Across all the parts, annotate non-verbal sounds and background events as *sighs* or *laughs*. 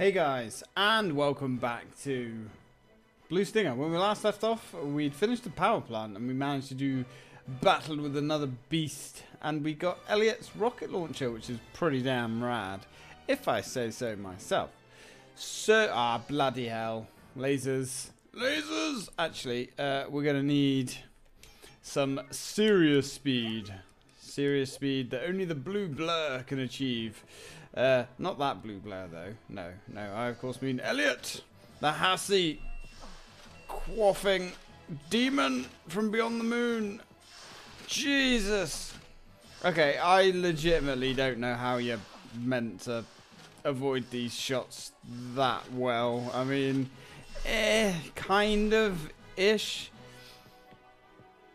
Hey guys, and welcome back to Blue Stinger. When we last left off, we'd finished the power plant and we managed to do battle with another beast. And we got Elliot's rocket launcher, which is pretty damn rad, if I say so myself. So, ah, bloody hell. Lasers. Lasers! Actually, uh, we're going to need some serious speed. Serious speed that only the blue blur can achieve. Uh, not that blue blur though. No, no. I of course mean Elliot, the Hassie, quaffing demon from beyond the moon. Jesus. Okay, I legitimately don't know how you're meant to avoid these shots that well. I mean, eh, kind of ish.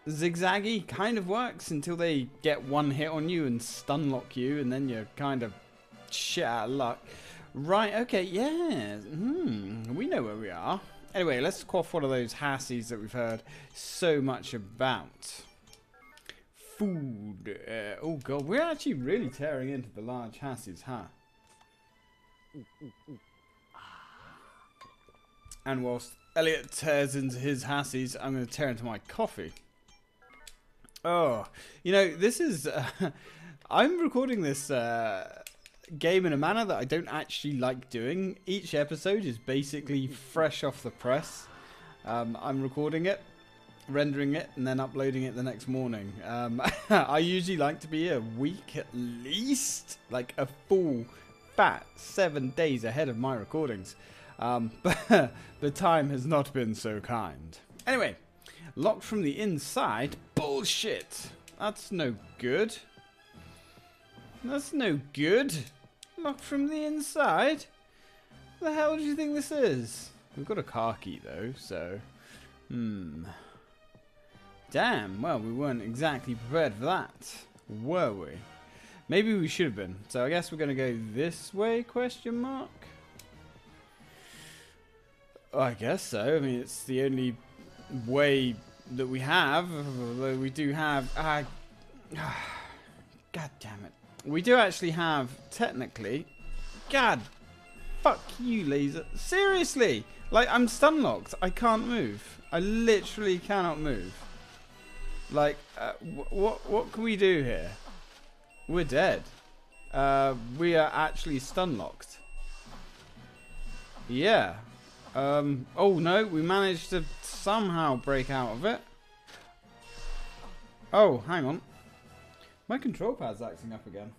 Zigzaggy kind of works until they get one hit on you and stun lock you, and then you're kind of shit out of luck. Right, okay, yeah. Hmm, we know where we are. Anyway, let's quaff one of those hassies that we've heard so much about. Food. Uh, oh god, we're actually really tearing into the large hassies, huh? And whilst Elliot tears into his hassies, I'm going to tear into my coffee. Oh, you know, this is. Uh, *laughs* I'm recording this uh, game in a manner that I don't actually like doing. Each episode is basically fresh off the press. Um, I'm recording it, rendering it, and then uploading it the next morning. Um, *laughs* I usually like to be a week at least, like a full fat seven days ahead of my recordings. Um, *laughs* but the time has not been so kind. Anyway, locked from the inside? Bullshit! That's no good. That's no good. Locked from the inside? What the hell do you think this is? We've got a car key though, so... Hmm. Damn, well, we weren't exactly prepared for that, were we? Maybe we should have been. So I guess we're going to go this way, question mark? I guess so. I mean, it's the only way that we have, although we do have... Uh, *sighs* God damn it. We do actually have, technically... God, fuck you, laser. Seriously! Like, I'm stun locked. I can't move. I literally cannot move. Like, uh, what what can we do here? We're dead. Uh, we are actually stun locked. Yeah. Um, oh no, we managed to somehow break out of it. Oh, hang on. My control pad's acting up again.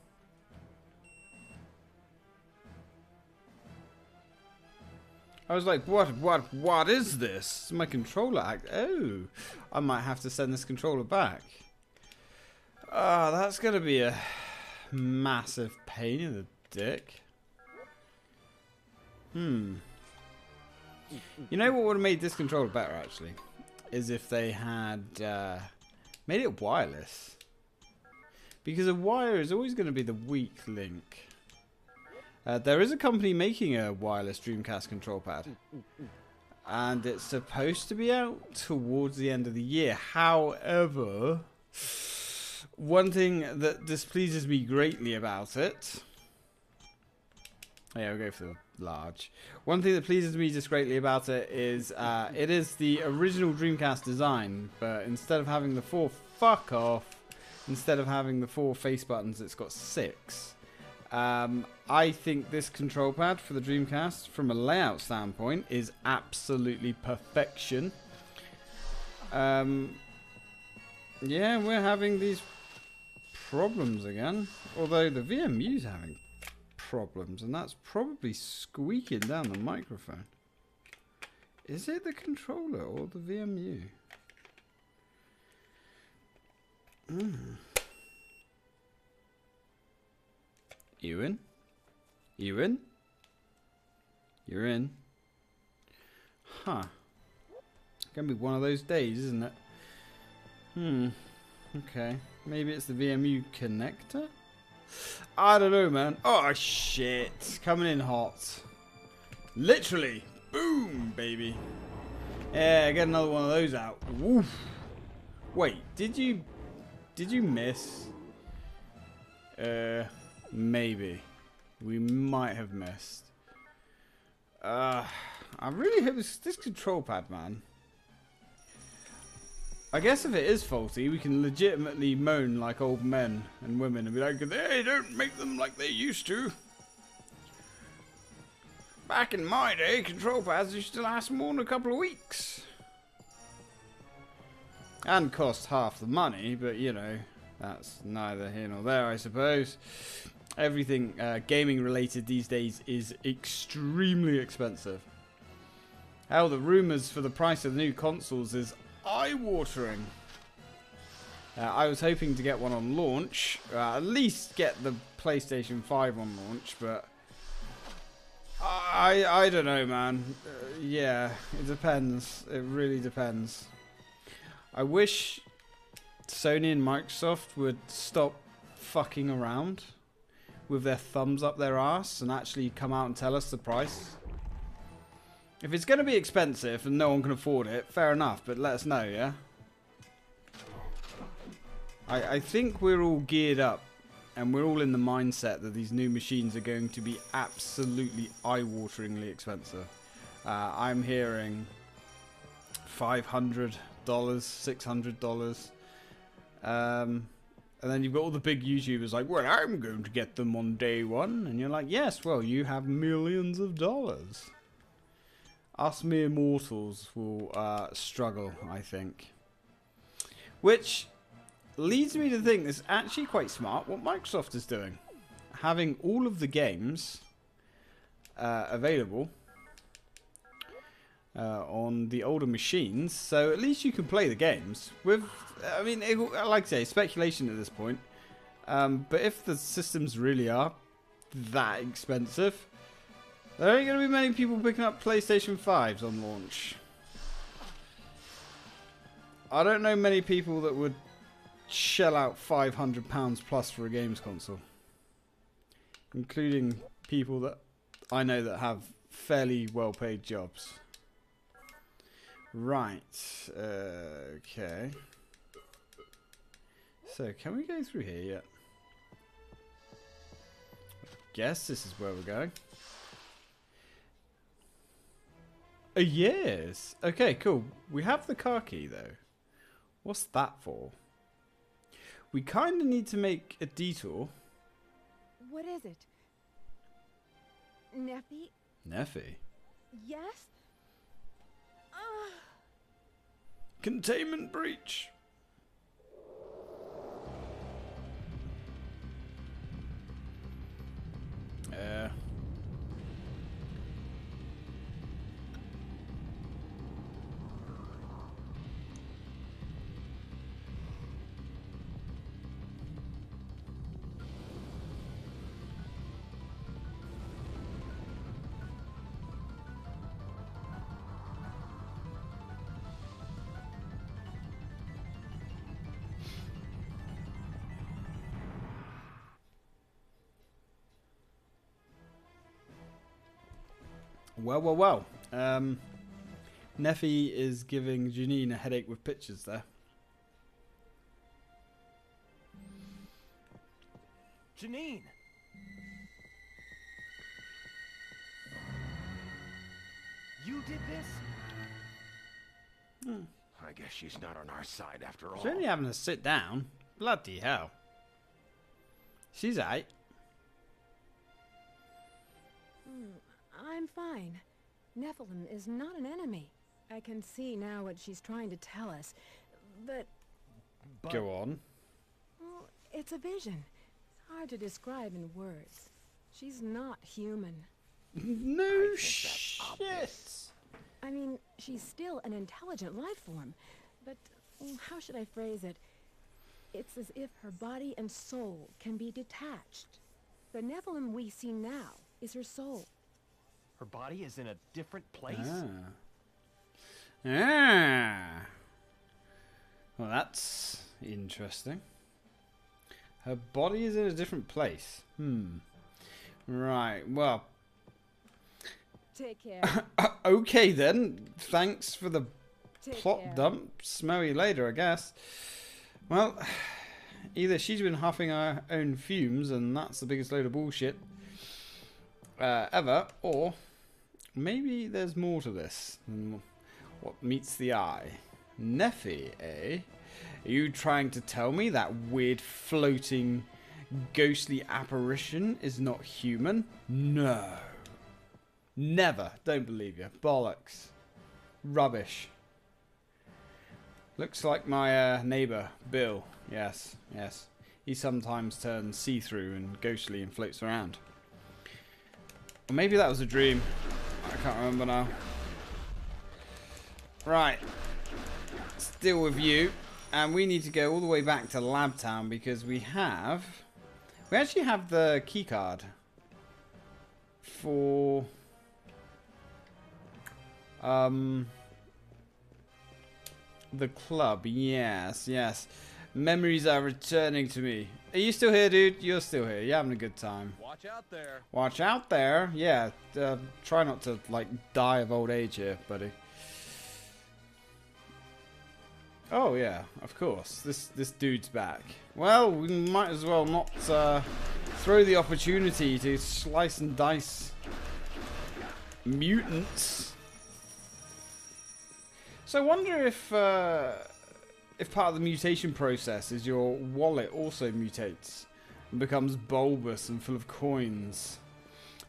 I was like, what, what, what is this? My controller act. Oh, I might have to send this controller back. Ah, oh, that's going to be a massive pain in the dick. Hmm. You know what would have made this controller better, actually? Is if they had uh, made it wireless. Because a wire is always going to be the weak link. Uh, there is a company making a wireless Dreamcast control pad. And it's supposed to be out towards the end of the year. However, one thing that displeases me greatly about it. Yeah, we'll go for the large. One thing that pleases me just greatly about it is uh, it is the original Dreamcast design, but instead of having the four fuck off, instead of having the four face buttons, it's got six. Um, I think this control pad for the Dreamcast, from a layout standpoint, is absolutely perfection. Um, yeah, we're having these problems again. Although the VMU's having problems, and that's probably squeaking down the microphone. Is it the controller or the VMU? Mm. Ewan? Ewan? You're in. Huh. Gonna be one of those days, isn't it? Hmm. Okay. Maybe it's the VMU connector? I don't know, man. Oh, shit. Coming in hot. Literally. Boom, baby. Yeah, get another one of those out. Woof. Wait, did you... Did you miss? Uh, maybe. We might have missed. Uh, I really hope this, this control pad, man. I guess if it is faulty, we can legitimately moan like old men and women and be like, they don't make them like they used to. Back in my day, control pads used to last more than a couple of weeks. And cost half the money, but you know, that's neither here nor there, I suppose. Everything uh, gaming related these days is extremely expensive. Hell, the rumours for the price of the new consoles is eye-watering. Uh, I was hoping to get one on launch, uh, at least get the PlayStation 5 on launch, but I I don't know, man. Uh, yeah, it depends. It really depends. I wish Sony and Microsoft would stop fucking around with their thumbs up their ass and actually come out and tell us the price. If it's going to be expensive and no one can afford it, fair enough, but let us know, yeah? I, I think we're all geared up and we're all in the mindset that these new machines are going to be absolutely eye-wateringly expensive. Uh, I'm hearing $500, $600. Um, and then you've got all the big YouTubers like, well, I'm going to get them on day one. And you're like, yes, well, you have millions of dollars. Us mere mortals will uh, struggle, I think. Which leads me to think it's actually quite smart what Microsoft is doing. Having all of the games uh, available uh, on the older machines, so at least you can play the games. With, I mean, it, like I say, speculation at this point. Um, but if the systems really are that expensive, there ain't going to be many people picking up PlayStation 5s on launch. I don't know many people that would shell out £500 plus for a games console. Including people that I know that have fairly well paid jobs. Right. Uh, okay. So, can we go through here yet? Guess this is where we're going. Uh, yes. Okay, cool. We have the car key, though. What's that for? We kind of need to make a detour. What is it? Neffy? Neffy? Yes? Containment breach. Uh, Well, well, well. Um, Neffy is giving Janine a headache with pictures there. Janine! You did this? Hmm. I guess she's not on our side after all. She's only having to sit down. Bloody hell. She's eight. I'm fine. Nephilim is not an enemy. I can see now what she's trying to tell us, but... But Go on. Well, it's a vision. It's hard to describe in words. She's not human. *laughs* No think that's shit. I mean, she's still an intelligent life form, but how should I phrase it? It's as if her body and soul can be detached. The Nephilim we see now is her soul. Her body is in a different place? Ah. Ah. Well, that's interesting. Her body is in a different place. Hmm. Right. Well. Take care. *coughs* okay then. Thanks for the Take plot care. dump. Smell you later, I guess. Well, *sighs* either she's been huffing her own fumes, and that's the biggest load of bullshit uh, ever, or maybe there's more to this than what meets the eye. Neffy, eh? Are you trying to tell me that weird floating ghostly apparition is not human? No. Never. Don't believe you. Bollocks. Rubbish. Looks like my uh, neighbour, Bill. Yes, yes. He sometimes turns see-through and ghostly and floats around. Or maybe that was a dream. I can't remember now. Right. Still with you. And we need to go all the way back to Lab Town because we have... We actually have the keycard for... Um... The club, yes, yes. Memories are returning to me. Are you still here, dude? You're still here. You're having a good time. Watch out there. Watch out there. Yeah, uh, try not to, like, die of old age here, buddy. Oh, yeah, of course. This this dude's back. Well, we might as well not uh, throw the opportunity to slice and dice mutants. So I wonder if uh, if part of the mutation process is your wallet also mutates and becomes bulbous and full of coins.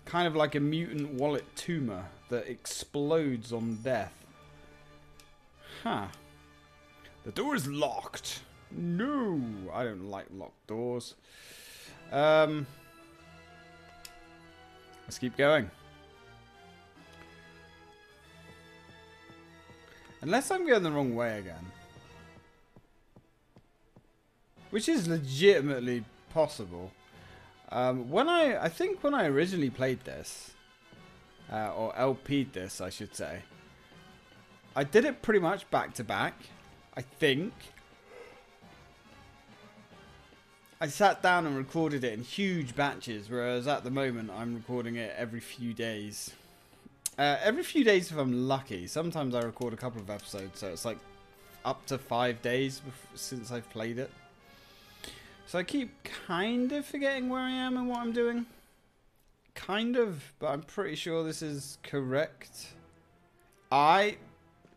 Kind of like a mutant wallet tumor that explodes on death. Huh. The door is locked. No, I don't like locked doors. Um, let's keep going. Unless I'm going the wrong way again. Which is legitimately possible. Um, when I, I think when I originally played this, uh, or LP'd this, I should say, I did it pretty much back to back. I think. I sat down and recorded it in huge batches, whereas at the moment I'm recording it every few days. Uh, every few days if I'm lucky. Sometimes I record a couple of episodes, so it's like up to five days since I've played it. So I keep kind of forgetting where I am and what I'm doing. Kind of, but I'm pretty sure this is correct. I...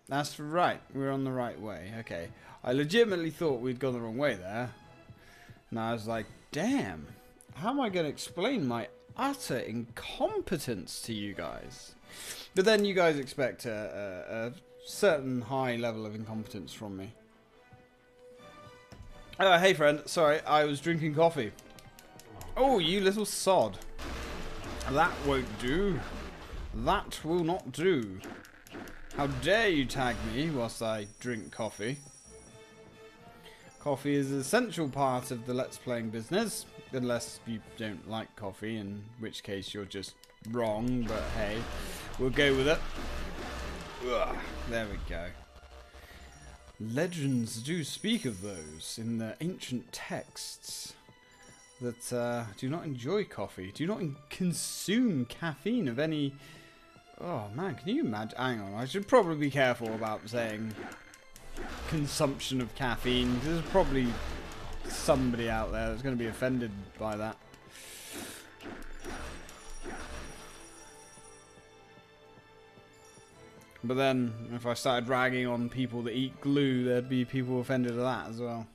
That's right, we're on the right way. Okay. I legitimately thought we'd gone the wrong way there. And I was like, damn, how am I going to explain my utter incompetence to you guys? But then you guys expect a, a, a certain high level of incompetence from me. Uh, hey friend, sorry, I was drinking coffee. Oh, you little sod. That won't do. That will not do. How dare you tag me whilst I drink coffee? Coffee is an essential part of the Let's Playing business, unless you don't like coffee, in which case you're just wrong, but hey, we'll go with it. Ugh, there we go. Legends do speak of those in the ancient texts that uh, do not enjoy coffee, do not consume caffeine of any. Oh man, can you imagine? Hang on, I should probably be careful about saying consumption of caffeine. There's probably somebody out there that's going to be offended by that. But then, if I started ragging on people that eat glue, there'd be people offended at that as well.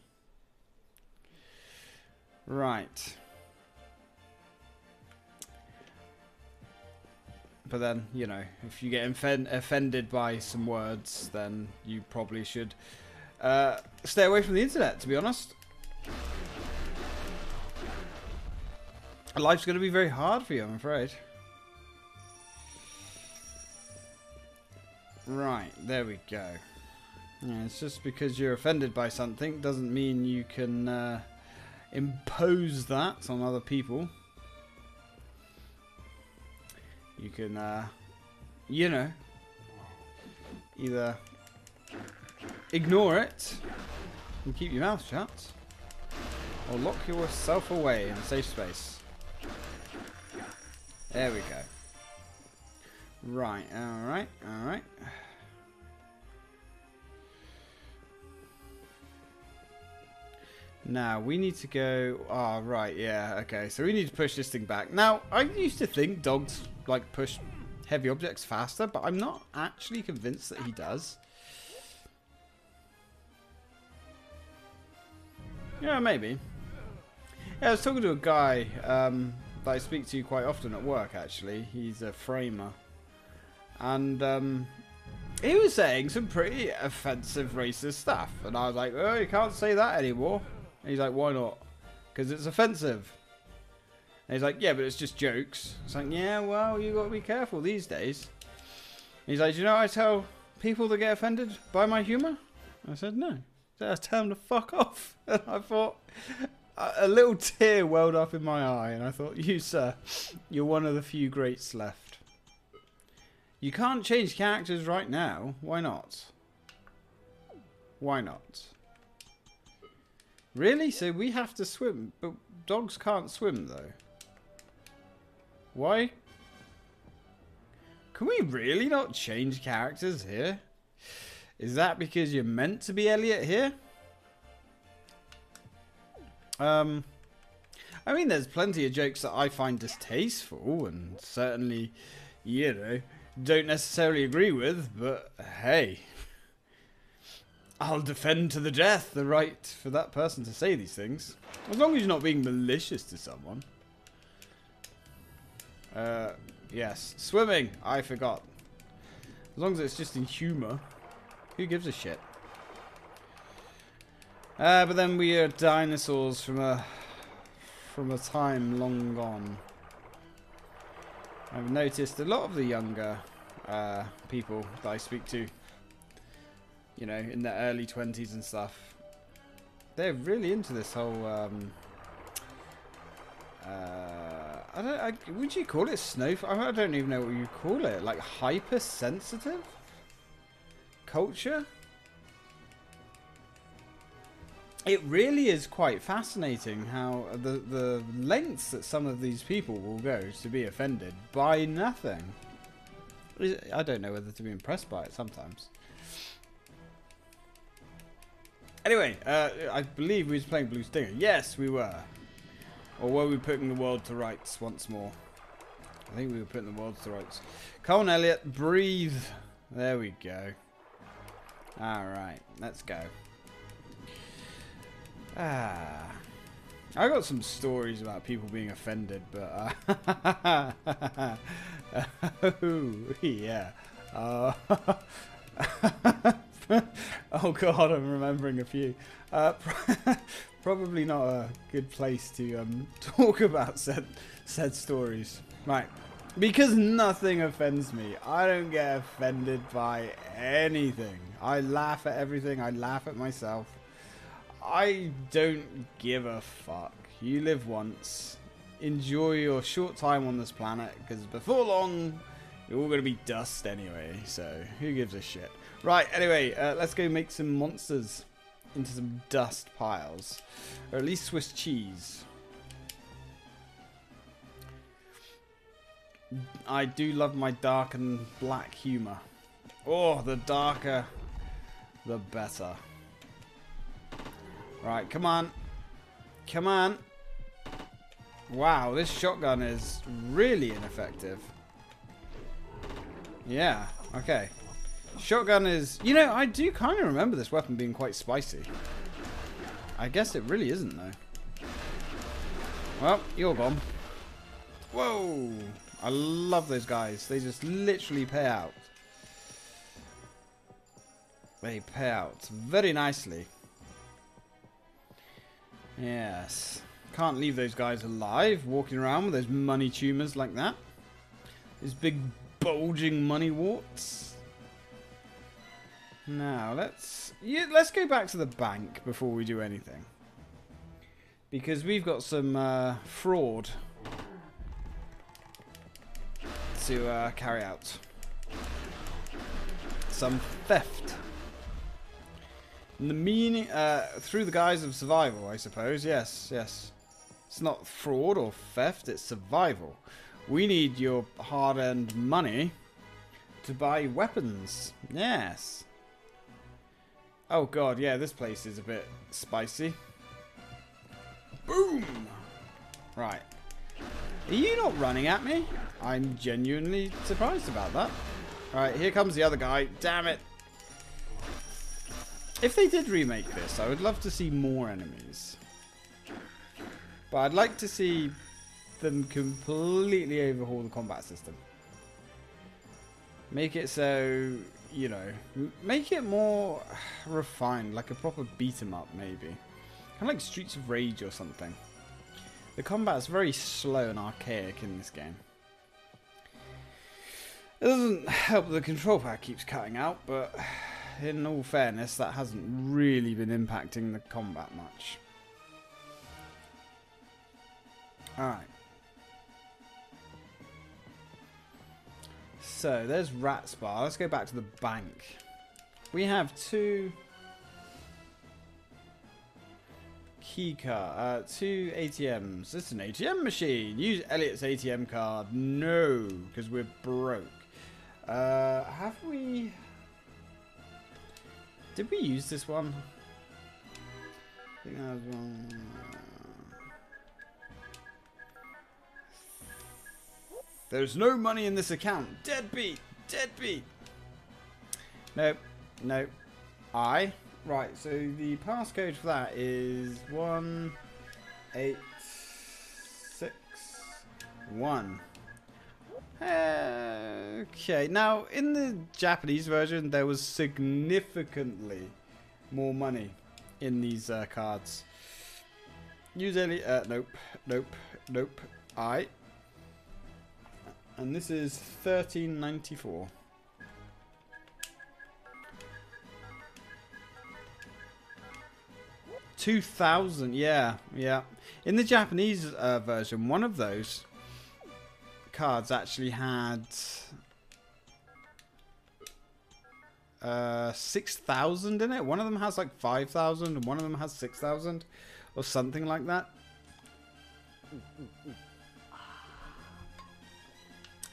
Right. But then, you know, if you get offended by some words, then you probably should uh, stay away from the internet, to be honest. Life's going to be very hard for you, I'm afraid. Right, there we go. Yeah, it's just because you're offended by something doesn't mean you can uh, impose that on other people. You can, uh, you know, either ignore it and keep your mouth shut, or lock yourself away in a safe space. There we go. Right, alright, alright. Now, we need to go... Oh, right, yeah, okay. So we need to push this thing back. Now, I used to think dogs, like, push heavy objects faster, but I'm not actually convinced that he does. Yeah, maybe. Yeah, I was talking to a guy um, that I speak to quite often at work, actually. He's a framer. And um, he was saying some pretty offensive racist stuff. And I was like, oh, you can't say that anymore. And he's like, why not? Because it's offensive. And he's like, yeah, but it's just jokes. It's like, yeah, well, you got to be careful these days. And he's like, you know, I tell people that get offended by my humour. I said, no. So I tell them to fuck off. *laughs* And I thought, a little tear welled up in my eye, and I thought, you, sir, you're one of the few greats left. You can't change characters right now. Why not? Why not? Really? So we have to swim, but dogs can't swim, though. Why? Can we really not change characters here? Is that because you're meant to be Elliot here? Um, I mean, there's plenty of jokes that I find distasteful and certainly, you know, don't necessarily agree with, but hey, I'll defend to the death the right for that person to say these things. As long as you're not being malicious to someone. Uh, yes. Swimming! I forgot. As long as it's just in humour. Who gives a shit? Uh, but then we are dinosaurs from a from a time long gone. I've noticed a lot of the younger uh, people that I speak to, you know, in their early twenties and stuff, they're really into this whole. Um, uh, I don't. I, would you call it snow? I don't even know what you call it. Like hypersensitive culture. It really is quite fascinating how the the lengths that some of these people will go to be offended by nothing. I don't know whether to be impressed by it sometimes. Anyway, uh, I believe we was playing Blue Stinger. Yes, we were. Or were we putting the world to rights once more? I think we were putting the world to rights. Come on, Elliot. Breathe. There we go. Alright, let's go. Ah. I got some stories about people being offended, but uh, *laughs* oh yeah. Uh, *laughs* oh god, I'm remembering a few. Uh, *laughs* probably not a good place to um, talk about said said stories. Right, because nothing offends me. I don't get offended by anything. I laugh at everything. I laugh at myself. I don't give a fuck. You live once. Enjoy your short time on this planet, because before long, you're all going to be dust anyway, so who gives a shit? Right, anyway, uh, let's go make some monsters into some dust piles. Or at least Swiss cheese. I do love my dark and black humour. Oh, the darker, the better. Right, come on. Come on. Wow, this shotgun is really ineffective. Yeah, okay. Shotgun is... You know, I do kind of remember this weapon being quite spicy. I guess it really isn't, though. Well, you're gone. Whoa! I love those guys. They just literally pay out. They pay out very nicely. Yes. Can't leave those guys alive, walking around with those money tumors like that. These big bulging money warts. Now, let's yeah, let's go back to the bank before we do anything. Because we've got some uh, fraud to uh, carry out. Some theft. The meaning, uh, through the guise of survival, I suppose. Yes, yes. It's not fraud or theft, it's survival. We need your hard-earned money to buy weapons. Yes. Oh god, yeah, this place is a bit spicy. Boom! Right. Are you not running at me? I'm genuinely surprised about that. Alright, here comes the other guy. Damn it. If they did remake this, I would love to see more enemies. But I'd like to see them completely overhaul the combat system. Make it so, you know, make it more *sighs* refined, like a proper beat 'em up, maybe. Kind of like Streets of Rage or something. The combat's very slow and archaic in this game. It doesn't *sighs* help that the control pad keeps cutting out, but *sighs* in all fairness, that hasn't really been impacting the combat much. Alright. So, there's Rat's Bar. Let's go back to the bank. We have two key card, uh, two ATMs. Is an ATM machine. Use Elliot's ATM card. No, because we're broke. Uh, have we? Did we use this one? I think that was one. Uh, There's no money in this account. Deadbeat. Deadbeat. Nope. Nope. I. Right, so the passcode for that is one eight six one. Okay, now in the Japanese version, there was significantly more money in these uh, cards. Use any? Uh, nope, nope, nope. I. And this is thirteen ninety four. Two thousand, yeah, yeah. In the Japanese uh, version, one of those cards actually had uh, 6,000 in it. One of them has like 5,000 and one of them has 6,000 or something like that.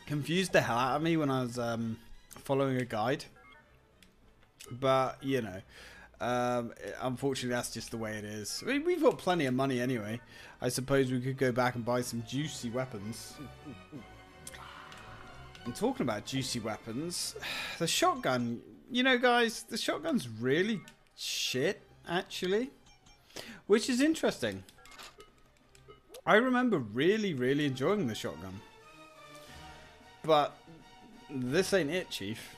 Confused the hell out of me when I was um, following a guide. But, you know, um, unfortunately, that's just the way it is. We've got plenty of money anyway. I suppose we could go back and buy some juicy weapons. And talking about juicy weapons, *sighs* the shotgun. You know, guys, the shotgun's really shit, actually. Which is interesting. I remember really, really enjoying the shotgun. But this ain't it, Chief.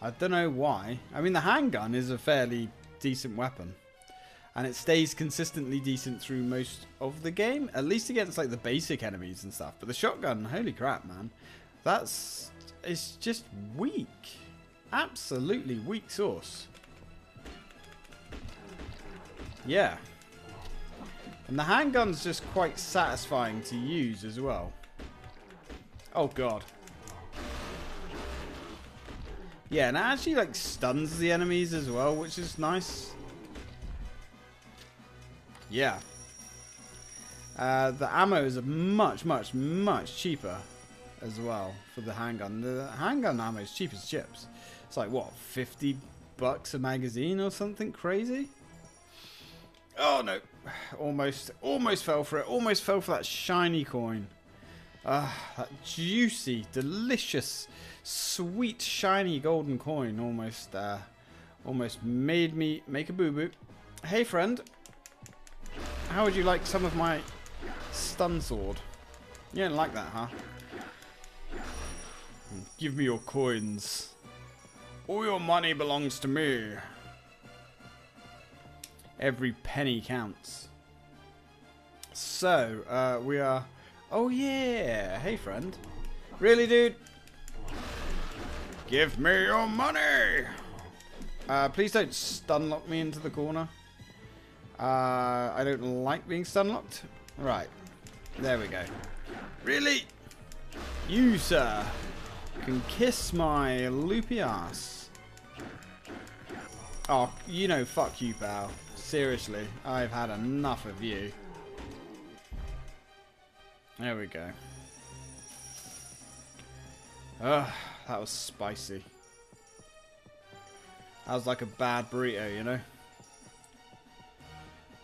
I don't know why. I mean, the handgun is a fairly decent weapon. And it stays consistently decent through most of the game. At least against, like, the basic enemies and stuff. But the shotgun, holy crap, man. That's... It's just weak. Absolutely weak sauce. Yeah. And the handgun's just quite satisfying to use as well. Oh, God. Yeah, and it actually like stuns the enemies as well, which is nice. Yeah. Uh, the ammo is much, much, much cheaper as well for the handgun. The handgun ammo is cheap as chips. It's like what, 50 bucks a magazine or something crazy? Oh no, almost, almost fell for it. Almost fell for that shiny coin. Ah, that juicy, delicious, sweet, shiny golden coin almost, uh, almost made me make a boo boo. Hey, friend, how would you like some of my stun sword? You don't like that, huh? Give me your coins. All your money belongs to me. Every penny counts. So, uh, we are Oh yeah, hey friend. Really, dude? Give me your money! Uh, please don't stun lock me into the corner. Uh, I don't like being stun locked. Right. There we go. Really? You, sir, can kiss my loopy ass. Oh, you know, fuck you, pal. Seriously, I've had enough of you. There we go. Ugh, that was spicy. That was like a bad burrito, you know?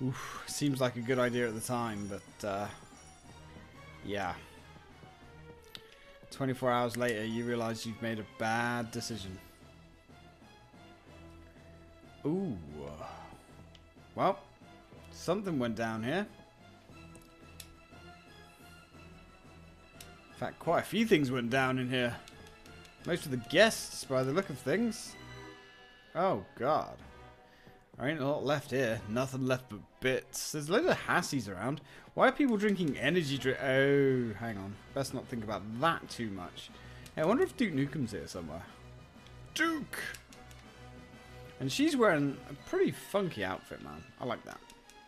Oof, seems like a good idea at the time, but uh, Yeah. 24 hours later, you realize you've made a bad decision. Ooh. Well, something went down here. In fact, quite a few things went down in here. Most of the guests, by the look of things. Oh, God. There ain't a lot left here. Nothing left but bits. There's loads of hassies around. Why are people drinking energy drink? Oh, hang on. Best not think about that too much. Hey, I wonder if Duke Nukem's here somewhere. Duke! And she's wearing a pretty funky outfit, man. I like that.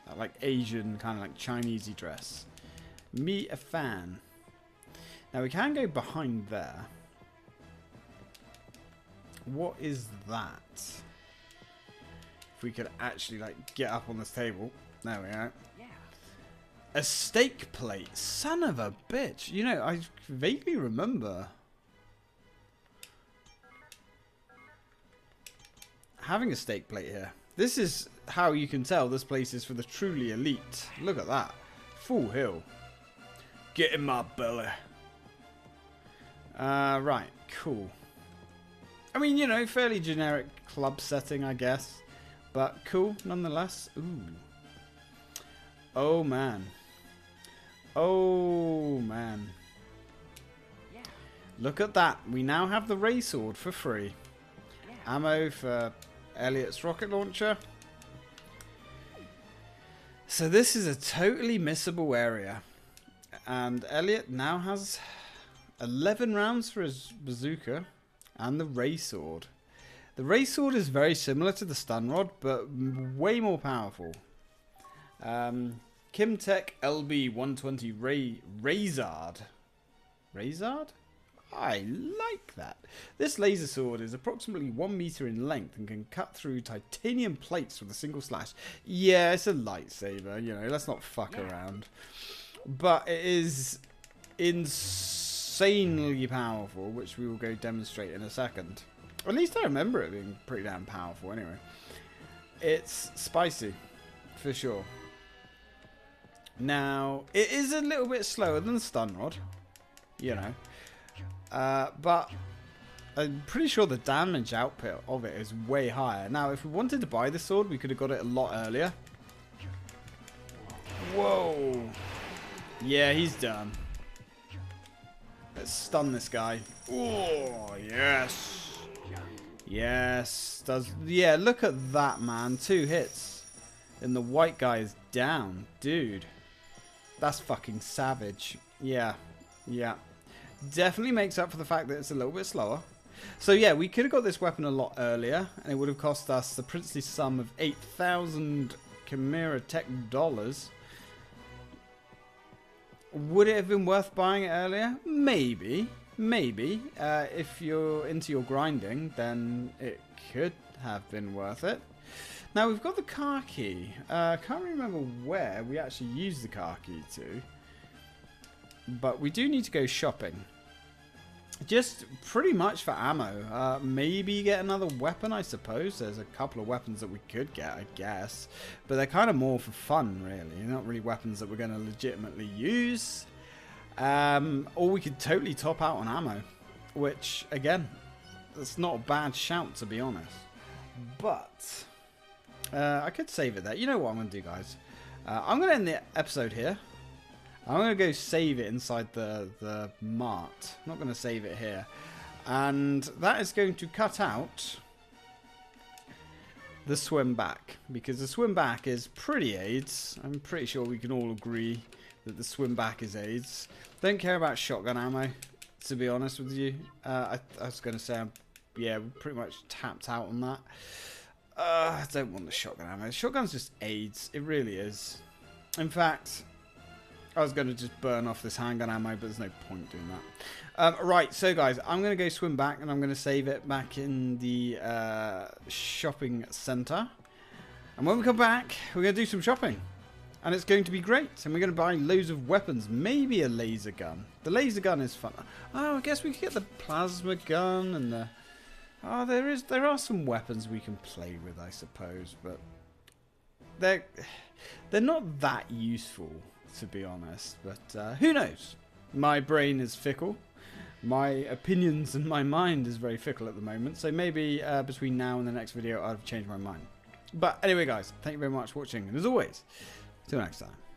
That like Asian, kind of like Chinesey dress. Me a fan. Now we can go behind there. What is that? If we could actually like get up on this table. There we are. Yeah. A steak plate. Son of a bitch. You know, I vaguely remember having a steak plate here. This is how you can tell this place is for the truly elite. Look at that. Full hill. Get in my belly. Uh, right. Cool. I mean, you know, fairly generic club setting, I guess. But cool, nonetheless. Ooh. Oh, man. Oh, man. Yeah. Look at that. We now have the ray sword for free. Yeah. Ammo for Elliot's rocket launcher. So this is a totally missable area. And Elliot now has 11 rounds for his bazooka and the ray sword. The ray sword is very similar to the stun rod, but way more powerful. Um, Kimtech LB120 Ray Razard. Razard? I like that. This laser sword is approximately one meter in length and can cut through titanium plates with a single slash. Yeah, it's a lightsaber, you know, let's not fuck Yeah. around. But it is insanely powerful, which we will go demonstrate in a second. At least I remember it being pretty damn powerful anyway. It's spicy, for sure. Now, it is a little bit slower than stun rod, you know. Uh, but I'm pretty sure the damage output of it is way higher. Now, if we wanted to buy the sword, we could have got it a lot earlier. Whoa. Yeah, he's done. Let's stun this guy. Oh, yes. Yes. Does Yeah, look at that, man. Two hits. And the white guy is down. Dude. That's fucking savage. Yeah. Yeah. Definitely makes up for the fact that it's a little bit slower. So yeah, we could have got this weapon a lot earlier, and it would have cost us the princely sum of 8,000 Chimera Tech dollars. Would it have been worth buying it earlier? Maybe. Maybe. Uh, if you're into your grinding, then it could have been worth it. Now, we've got the car key. I uh, can't remember where we actually used the car key to. But we do need to go shopping. Just pretty much for ammo. Uh, maybe get another weapon, I suppose. There's a couple of weapons that we could get, I guess. But they're kind of more for fun, really. They're not really weapons that we're going to legitimately use. Um, or we could totally top out on ammo. Which, again, that's not a bad shout, to be honest. But, uh, I could save it there. You know what I'm going to do, guys? Uh, I'm going to end the episode here. I'm going to go save it inside the, the mart. I'm not going to save it here. And that is going to cut out the swim back. Because the swim back is pretty AIDS. I'm pretty sure we can all agree that the swim back is AIDS. Don't care about shotgun ammo, to be honest with you. Uh, I, I was going to say, I'm, yeah, pretty much tapped out on that. Uh, I don't want the shotgun ammo. Shotgun's just AIDS. It really is. In fact, I was going to just burn off this handgun ammo, but there's no point doing that. Um, right, so guys, I'm going to go swim back and I'm going to save it back in the uh, shopping centre. And when we come back, we're going to do some shopping. And it's going to be great. And we're going to buy loads of weapons. Maybe a laser gun. The laser gun is fun. Oh, I guess we could get the plasma gun and the... Oh, there is there are some weapons we can play with, I suppose, but they're they're not that useful to be honest. But uh, who knows? My brain is fickle. My opinions and my mind is very fickle at the moment. So maybe uh, between now and the next video, I'll have changed my mind. But anyway, guys, thank you very much for watching. And as always, till next time.